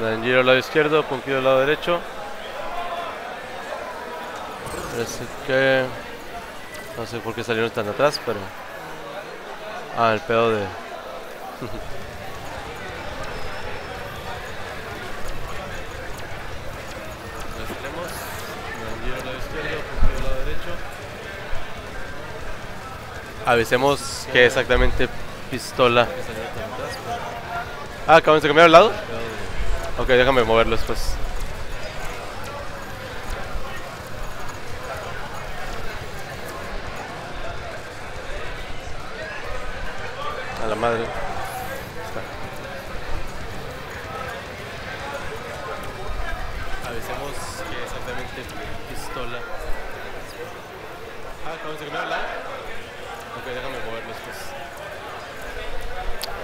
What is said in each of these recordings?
Danjiro al lado izquierdo, Punkido al lado derecho. Parece que... No sé por qué salieron tan atrás, pero... Ah, el pedo de... Avisemos que exactamente pistola. Ah, acaban de cambiar al lado. Ok, déjame moverlo después. A la madre. Avisemos que exactamente pistola. Ah, acaban de cambiar. Ok, déjame moverlo después.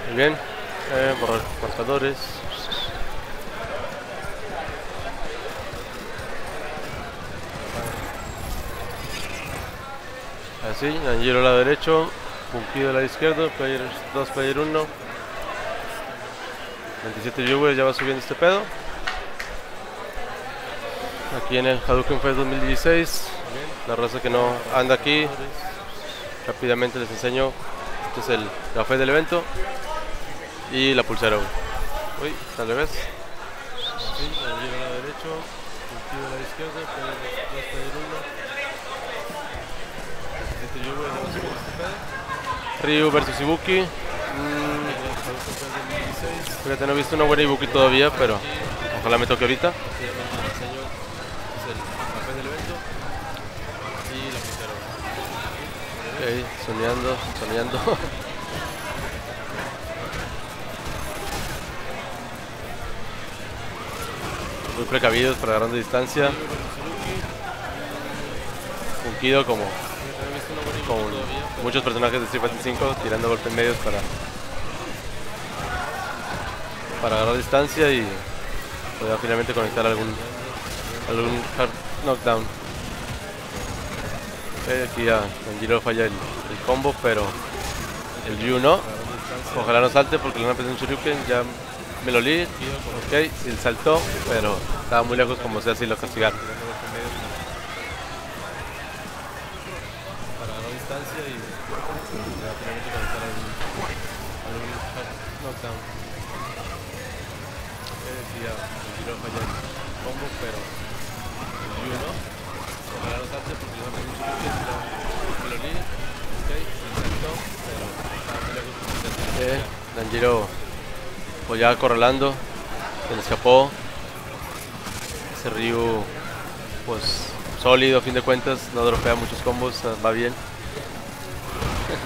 Muy bien. Eh, borrar marcadores. Así, Angelo lado derecho, Punkido al lado izquierdo, player 2, player 1. 27 viewers, ya va subiendo este pedo. Aquí en el Hadouken Fest 2016. La raza que no anda aquí, rápidamente les enseño. Este es el café del evento. Y la pulsera. Uy, está al revés. Así, Angelo lado derecho, Punkido al lado izquierdo, player 2, player 1. Ryu versus Ibuki. Mm, fíjate, no he visto una buena Ibuki todavía, pero ojalá me toque ahorita. Ok, soñando, soñando. Muy precavidos para agarrando distancia. Funkido como con muchos personajes de Street Fighter 5 tirando golpes medios para para agarrar distancia y poder finalmente conectar algún algún hard knockdown. Aquí ya Giro falla el, el combo pero el Ryu no. Ojalá no salte porque le van a pedir un Shoryuken ya me lo li ok, sí saltó pero estaba muy lejos como sea si lo castigaron para agarrar distancia y finalmente conectar algún, algún knockdown. Ok, ya el giro falla el combo, pero el Ryu no. Ojalá no salte porque le va a pedir un Shoryuken, ya me lo li. Ok, saltó, pero lejos como sea si lo castigaron. Danjiro pues ya acorralando, se le escapó. Ese Ryu pues sólido a fin de cuentas, no dropea muchos combos, ah, va bien.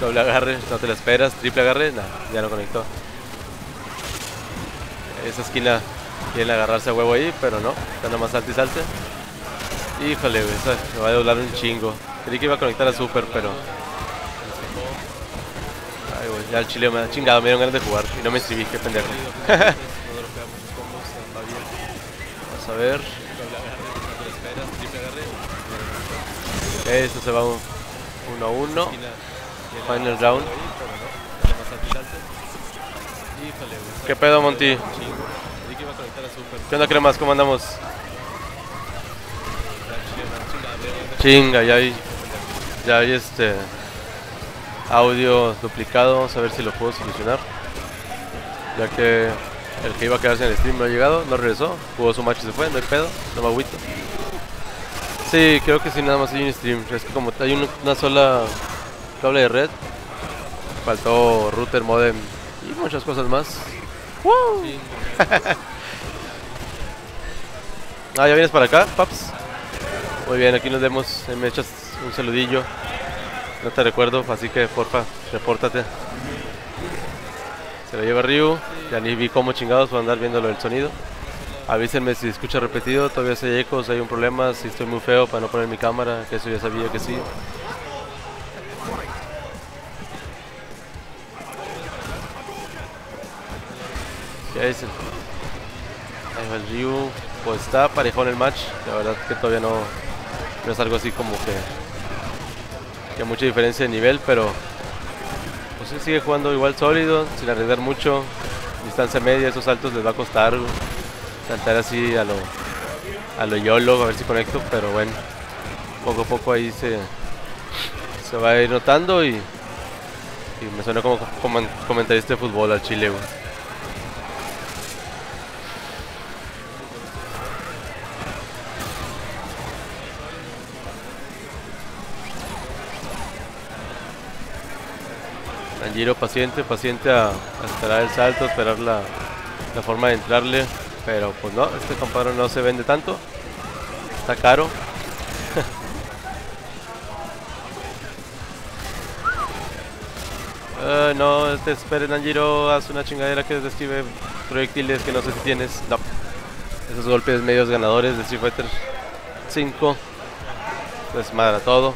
Doble agarre, no te la esperas, triple agarre, no, ya no conectó. Esa esquina quiere agarrarse a huevo ahí, pero no, está nomás salte y salte. Híjole, esa me va a doblar un chingo. Creí que iba a conectar a super, pero. Ay, güey, ya el chile me ha chingado, me dieron ganas de jugar y no me inscribí, qué pendejo. Vamos a ver. Esto se va 1 a 1. Final round. ¿Qué pedo, Monty? ¿Qué onda, cremas? ¿Cómo andamos? Chinga, ya hay. Ya hay este. Audio duplicado. Vamos a ver si lo puedo solucionar. Ya que el que iba a quedarse en el stream no ha llegado, no regresó. Jugó su match y se fue, no hay pedo. No me agüito. Sí, creo que sí, nada más hay un stream. Es que como hay un- una sola cable de red, faltó router, modem y muchas cosas más. ¡Woo! ah, ¿ya vienes para acá, paps? Muy bien, aquí nos vemos. Me echas un saludillo. No te recuerdo, así que porfa, repórtate. Se lo lleva Ryu. Ya ni vi cómo chingados voy a andar viendo lo del sonido. Avísenme si escucha repetido, todavía hay ecos, hay un problema, si estoy muy feo para no poner mi cámara, que eso ya sabía que sí. ¿Qué es el? Ryu, pues está parejón el match, la verdad que todavía no, no es algo así como que, que mucha diferencia de nivel, pero pues sí, sigue jugando igual sólido, sin arriesgar mucho, distancia media, esos saltos les va a costar. Saltar así a lo, a lo YOLO, a ver si conecto, pero bueno, poco a poco ahí se, se va a ir notando y, y me suena como comen- comentarista de fútbol al Chile, güey. Anjiro paciente, paciente a, a esperar el salto, a esperar la, la forma de entrarle. Pero pues no, este compadre no se vende tanto. Está caro. Ah, no, te esperen Anjiro, haz una chingadera que describe proyectiles que no sé si tienes. No. Esos golpes medios ganadores de Street Fighter 5. Desmadra todo.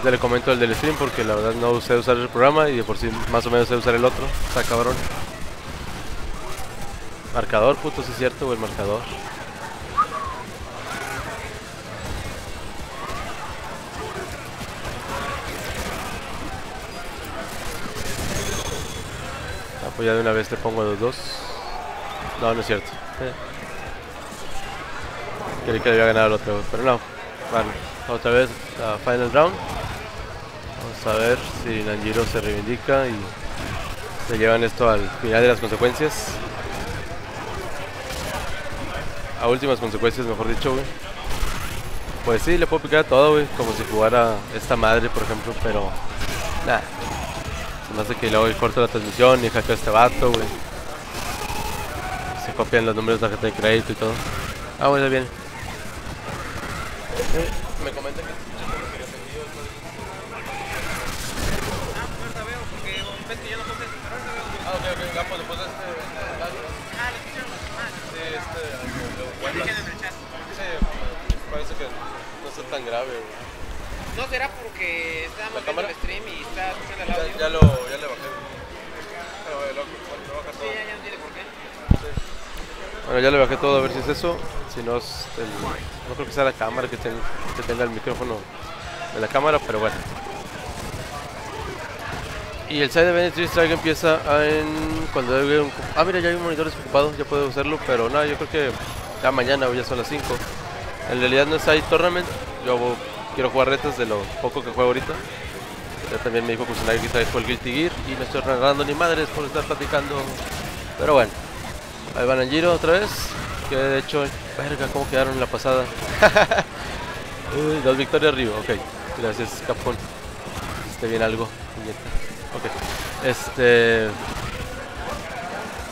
Ahorita le comento el del stream porque la verdad no sé usar el programa y de por sí más o menos sé usar el otro. Está cabrón. Marcador, puto, si es cierto, o el marcador. Ah, pues ya de una vez te pongo los dos. No, no es cierto. Eh. Creí que le había ganado el otro, pero no. Vale, otra vez a Final Round. Vamos a ver si Nanjiro se reivindica y se llevan esto al final de las consecuencias. A últimas consecuencias, mejor dicho, güey. Pues sí, le puedo picar a todo, güey. Como si jugara esta madre, por ejemplo, pero. Nah. Se me hace que luego corto la transmisión y hackeo a este vato, güey. Se copian los números de tarjeta de crédito y todo. Ah, bueno, bien. Me comenta que Ah, ok, ok, pues después de este. Ah, le pusieron demás. Sí, este. Ya dije en el chat. Sí, parece que no está tan grave, güey. No será porque estábamos ¿La viendo el stream y está escuchando el audio. ya lo, ya le bajé. Pero eh, lo, lo baja Sí, todo. ya, ya no tiene por qué. Bueno, ya le bajé todo a ver si es eso. Si no es el. No creo que sea la cámara que, ten- que tenga el micrófono de la cámara, pero bueno. Y el side de Benedict Strike empieza en. Cuando hay un. Ah, mira, ya hay un monitor desocupado, ya puedo usarlo, pero no, yo creo que ya mañana o ya son las 5. En realidad no es side tournament, yo quiero jugar retas de lo poco que juego ahorita. Ya también me dijo Kusanagi que trajo el Guilty Gear y no estoy narrando ni madres por estar platicando. Pero bueno. Ahí van en Giro otra vez. Que de hecho, verga, cómo quedaron en la pasada. Uy, dos victorias arriba, ok. Gracias, Capcom. Esté bien algo. Ok. Este.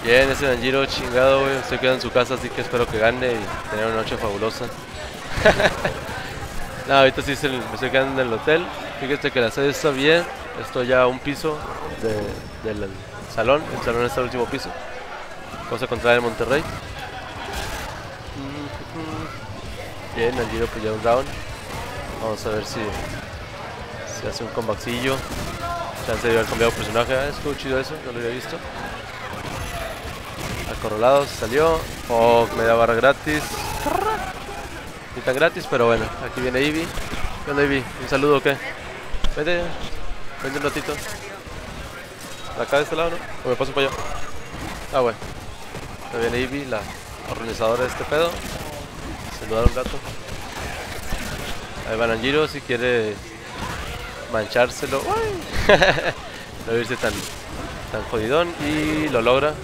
Bien, ese Danjiro chingado, güey. Se queda en su casa, así que espero que gane y tener una noche fabulosa. no, ahorita sí se- me estoy quedando en el hotel. Fíjate que la sede está bien. Estoy ya a un piso de- del salón. El salón está al último piso. Vamos a encontrar en Monterrey. Bien, el giro pues ya un round. Vamos a ver si si hace un combacillo. Chance de haber cambiado personaje. Ah, estuvo chido eso, no lo había visto. Acorralado, salió. Oh, me da barra gratis. Ni tan gratis, pero bueno. Aquí viene Ivy. ¿Qué onda, Ivy? ¿Un saludo o qué? Vete, vente un ratito. ¿De acá de este lado, no? ¿O me paso para allá? Ah, bueno. Ahí viene Ivy, la organizadora de este pedo. Saludar un gato. Ahí van Anjiro si quiere manchárselo. No irse tan, tan jodidón y lo logra.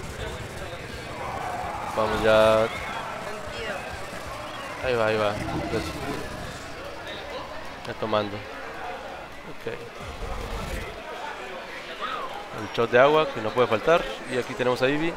Vamos ya. Ahí va, ahí va. Pues, Ya tomando. Ok. El shot de agua que no puede faltar. Y aquí tenemos a Ivy.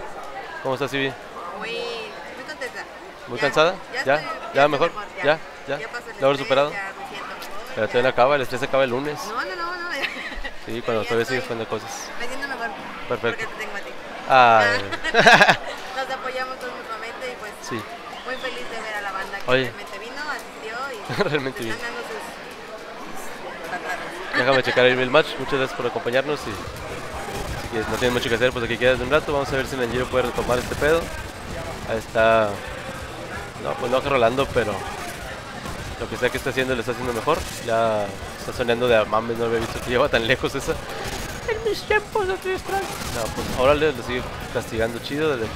¿Cómo estás, Ivy? Muy, muy contenta. ¿Muy Ya, cansada? ¿Ya? estoy- ¿Ya estoy mejor? ¿Ya? ¿Ya? Ya el ¿Logro estrés, superado? Ya me siento mejor. Pero todavía no acaba, el estrés acaba el lunes. No, no, no, no. Sí, cuando todavía sigues jugando cosas. Me siento mejor. Perfecto. Porque te tengo a ti. Ay, Nos apoyamos todos mutuamente y pues sí, muy feliz de ver a la banda que Oye. realmente vino, asistió y Realmente están dando sus, déjame checar ahí el match. Muchas gracias por acompañarnos y si que no tienen mucho que hacer, pues aquí quedas de un rato. Vamos a ver si Nanjiro puede retomar este pedo. Ahí está. No, pues no rolando, pero lo que sea que está haciendo lo está haciendo mejor. Ya está sonando de mames, no había visto que lleva tan lejos esa. En mis tiempos de. No, pues ahora le, lo sigue castigando chido desde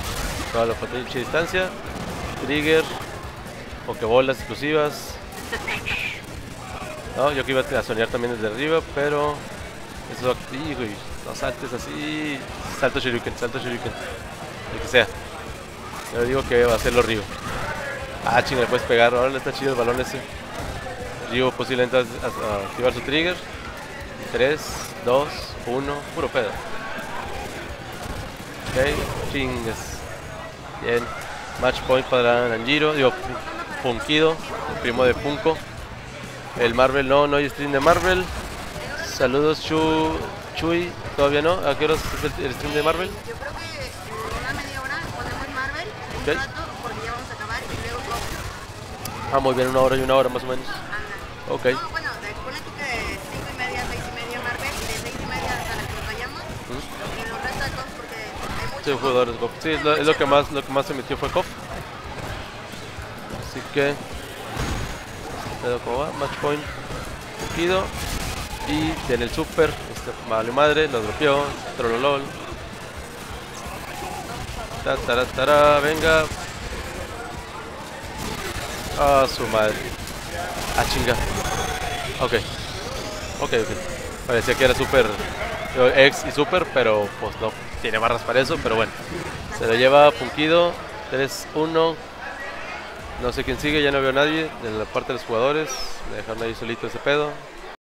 toda la potencia distancia. Trigger, Pokebolas exclusivas. No, yo que iba a soñar también desde arriba, pero. Eso hijo, y no saltes así. Salto Shuriken, salto Shuriken. El que sea. Yo digo que va a ser lo Ryu. Ah, chinga, le puedes pegar. Ahora está chido el balón ese. Ryu posiblemente va a, activar su trigger. 3, 2, 1, puro pedo. Ok, chingas. Bien. Match point para Nanjiro. Digo, Punkido, el primo de Punko. El Marvel no, no hay stream de Marvel. Saludos Chu, Chuy, todavía no. ¿A qué horas es el, el stream de Marvel? Yo creo que en una media hora ponemos Marvel, un Ok. rato, porque ya vamos a acabar y luego Coco. Ah, muy bien, una hora y una hora más o menos. Anda. Ok. No, bueno, ponle tú que de 5 y media a 6 y media Marvel y de 6 y media hasta la que nos vayamos. ¿Mm? Y restos de Coco porque hay muchos. Sí, jugadores GOF. Sí, es lo, es lo que más lo que más se metió fue KOF. Así que pedo cómo va, match point Punkido y tiene el super, este vale madre, lo dropeó, trololol. Ta, tara, tara, venga. Ah, su madre. Ah, chinga. Ok. Ok, ok. Parecía que era super ex y super, pero pues no tiene barras para eso, pero bueno. Se lo lleva Punkido, 3-1. No sé quién sigue, ya no veo nadie de la parte de los jugadores. Me dejaron ahí solito ese pedo.